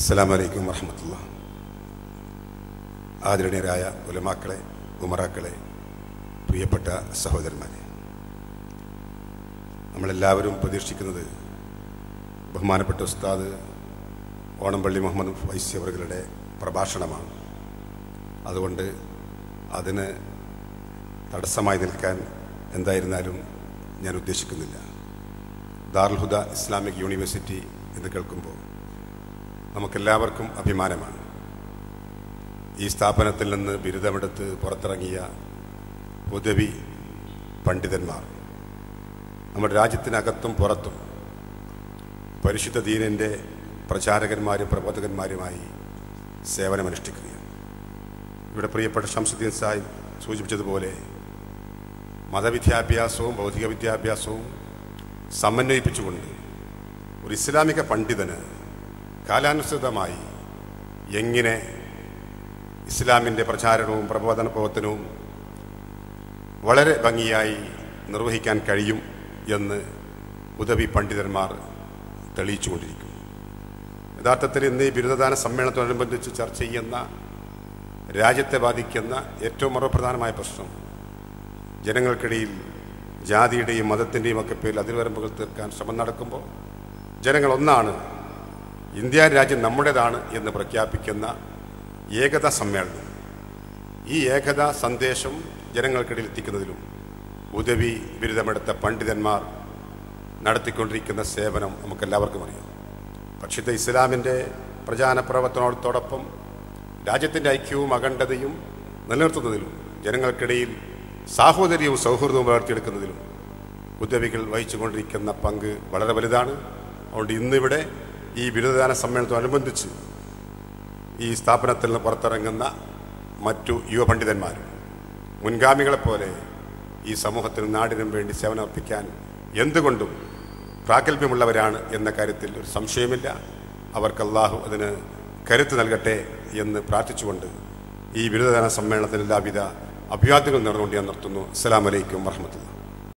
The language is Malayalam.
അസ്സലാം വലൈക്കും വറഹമത്തുള്ള ആദരണീയരായ ഉലമാക്കളെ ഉമറാക്കളെ പ്രിയപ്പെട്ട സഹോദരന്മാരെ. നമ്മളെല്ലാവരും പ്രതീക്ഷിക്കുന്നത് ബഹുമാനപ്പെട്ട ഉസ്താദ് ഓണംപള്ളി മുഹമ്മദ് ഫൈസി പ്രഭാഷണമാണ്. അതുകൊണ്ട് അതിന് തടസ്സമായി നിൽക്കാൻ എന്തായിരുന്നാലും ഞാൻ ഉദ്ദേശിക്കുന്നില്ല. ദാർൽഹുദ ഇസ്ലാമിക് യൂണിവേഴ്സിറ്റി എന്ന് കേൾക്കുമ്പോൾ നമുക്കെല്ലാവർക്കും അഭിമാനമാണ്. ഈ സ്ഥാപനത്തിൽ നിന്ന് ബിരുദമെടുത്ത് പുറത്തിറങ്ങിയ ഉദവി പണ്ഡിതന്മാർ നമ്മുടെ രാജ്യത്തിനകത്തും പുറത്തും പരിശുദ്ധ ദീനിന്റെ പ്രചാരകന്മാരും പ്രബോധകന്മാരുമായി സേവനമനുഷ്ഠിക്കുകയാണ്. ഇവിടെ പ്രിയപ്പെട്ട ഷംസുദ്ദീൻ സാഹിബ് സൂചിപ്പിച്ചതുപോലെ മതവിദ്യാഭ്യാസവും ഭൗതിക വിദ്യാഭ്യാസവും സമന്വയിപ്പിച്ചുകൊണ്ട് ഒരു ഇസ്ലാമിക പണ്ഡിതന് കാലാനുസൃതമായി എങ്ങനെ ഇസ്ലാമിന്റെ പ്രചാരണവും പ്രബോധന പ്രവർത്തനവും വളരെ ഭംഗിയായി നിർവഹിക്കാൻ കഴിയും എന്ന് ഉദവി പണ്ഡിതന്മാർ തെളിയിച്ചുകൊണ്ടിരിക്കുന്നു. യഥാർത്ഥത്തിൽ ഇന്ന് ഈ ബിരുദദാന സമ്മേളനത്തോടനുബന്ധിച്ച് ചർച്ച ചെയ്യുന്ന രാജ്യത്തെ ബാധിക്കുന്ന ഏറ്റവും മറുപ്രധാനമായ പ്രശ്നം ജനങ്ങൾക്കിടയിൽ ജാതിയുടെയും മതത്തിന്റെയും ഒക്കെ പേരിൽ അതിർവരമ്പുകൾ തീർക്കാൻ ശ്രമം നടക്കുമ്പോൾ ജനങ്ങൾ ഒന്നാണ് ഇന്ത്യ രാജ്യം നമ്മുടേതാണ് എന്ന് പ്രഖ്യാപിക്കുന്ന ഏകതാ സമ്മേളനം. ഈ ഏകതാ സന്ദേശം ജനങ്ങൾക്കിടയിൽ എത്തിക്കുന്നതിലും ഉദവി ബിരുദമെടുത്ത പണ്ഡിതന്മാർ നടത്തിക്കൊണ്ടിരിക്കുന്ന സേവനം നമുക്കെല്ലാവർക്കും അറിയാം. പക്ഷിത ഇസ്ലാമിന്റെ പ്രചാരണ പ്രവർത്തനത്തോടൊപ്പം രാജ്യത്തിന്റെ ഐക്യവും അഖണ്ഡതയും നിലനിർത്തുന്നതിലും ജനങ്ങൾക്കിടയിൽ സാഹോദര്യവും സൗഹൃദവും വളർത്തിയെടുക്കുന്നതിലും ഉദവികൾ വഹിച്ചുകൊണ്ടിരിക്കുന്ന പങ്ക് വളരെ വലുതാണ്. അതുകൊണ്ട് ഇന്നിവിടെ ഈ ബിരുദദാന സമ്മേളനത്തോടനുബന്ധിച്ച് ഈ സ്ഥാപനത്തിൽ നിന്ന് പുറത്തിറങ്ങുന്ന മറ്റു യുവ പണ്ഡിതന്മാരും മുൻഗാമികളെപ്പോലെ ഈ സമൂഹത്തിനും നാടിനും വേണ്ടി സേവനമർപ്പിക്കാൻ എന്തുകൊണ്ടും പ്രാഗൽഭ്യമുള്ളവരാണ് എന്ന കാര്യത്തിൽ ഒരു സംശയമില്ല. അവർക്ക് അള്ളാഹു അതിന് കരുത്ത് നൽകട്ടെ എന്ന് പ്രാർത്ഥിച്ചുകൊണ്ട് ഈ ബിരുദദാന സമ്മേളനത്തിൽ എല്ലാവിധ അഭിവാദ്യങ്ങൾ നേർന്നുകൊണ്ട് ഞാൻ നിർത്തുന്നു. അസ്സാം വലൈക്കും വർഹമത്തുള്ള